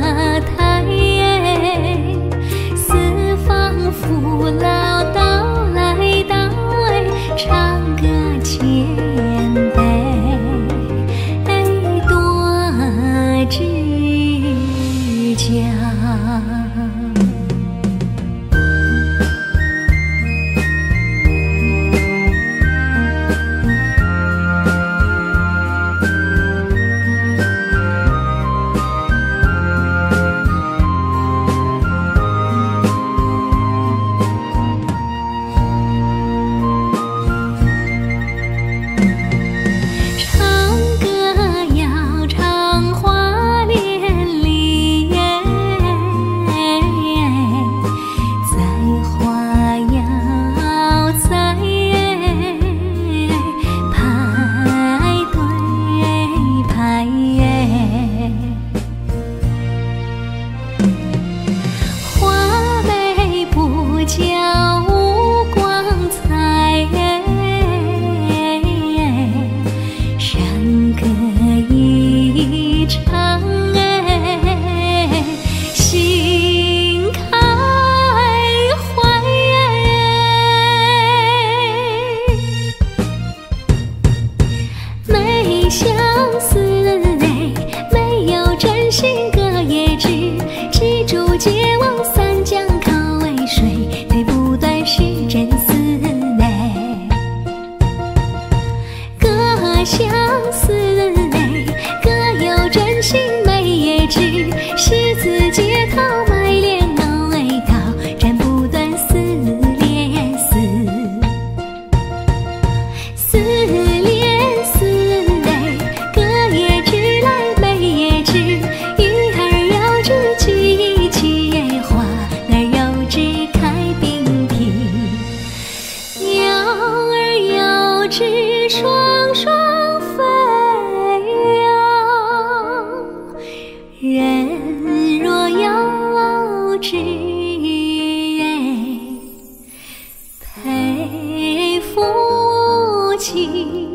más. 双双飞哟，人若要知，哎，佩服情。